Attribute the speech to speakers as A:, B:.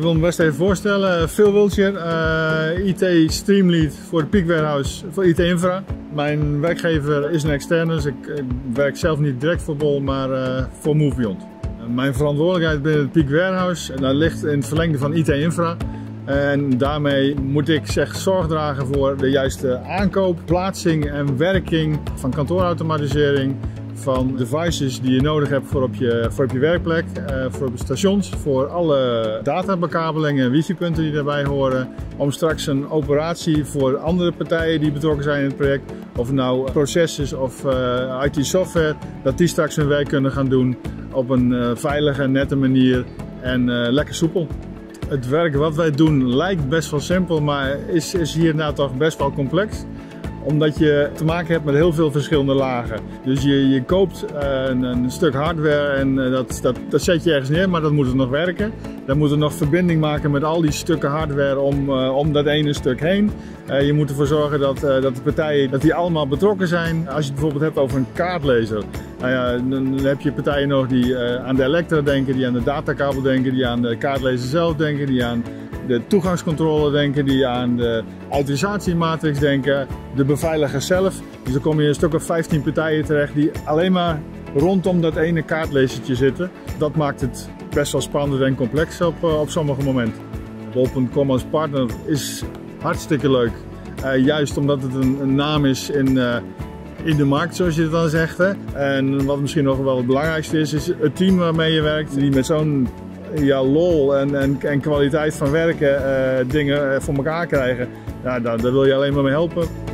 A: Ik wil me best even voorstellen. Phil Wiltshire, uh, IT Streamlead voor de Peak Warehouse voor IT Infra. Mijn werkgever is een externe, dus ik, werk zelf niet direct voor Bol, maar uh, voor MoveBeyond. Mijn verantwoordelijkheid binnen het Peak Warehouse, ligt in het verlengde van IT Infra. En daarmee moet ik zeg zorg dragen voor de juiste aankoop, plaatsing en werking van kantoorautomatisering, van devices die je nodig hebt voor op je, voor op je werkplek, uh, voor op stations, voor alle databekabelingen en wifi-punten die daarbij horen. Om straks een operatie voor andere partijen die betrokken zijn in het project, of nou processen of uh, IT-software, dat die straks hun werk kunnen gaan doen op een uh, veilige, nette manier en lekker soepel. Het werk wat wij doen lijkt best wel simpel, maar is, is hierna toch best wel complex omdat je te maken hebt met heel veel verschillende lagen. Dus je, je koopt uh, een, een, stuk hardware en uh, dat, dat, dat zet je ergens neer, maar dat moet er nog werken. Dan moet er nog verbinding maken met al die stukken hardware om, uh, om dat ene stuk heen. je moet ervoor zorgen dat, dat de partijen dat die allemaal betrokken zijn. Als je het bijvoorbeeld hebt over een kaartlezer. Nou ja, dan heb je partijen nog die aan de elektra denken, die aan de datakabel denken, die aan de kaartlezer zelf denken, die aan de toegangscontrole denken, die aan de autorisatiematrix denken, de beveiliger zelf. Dus dan kom je een stuk of 15 partijen terecht die alleen maar rondom dat ene kaartlezertje zitten. Dat maakt het best wel spannend en complex op, eh, op sommige momenten. Bol.com als partner is hartstikke leuk. Uh, juist omdat het een, een naam is in, uh, in de markt, zoals je het dan zegt. En wat misschien nog wel het belangrijkste is, is het team waarmee je werkt, die met zo'n ja, lol en, en, en kwaliteit van werken uh, dingen voor elkaar krijgen. Ja, daar, daar wil je alleen maar mee helpen.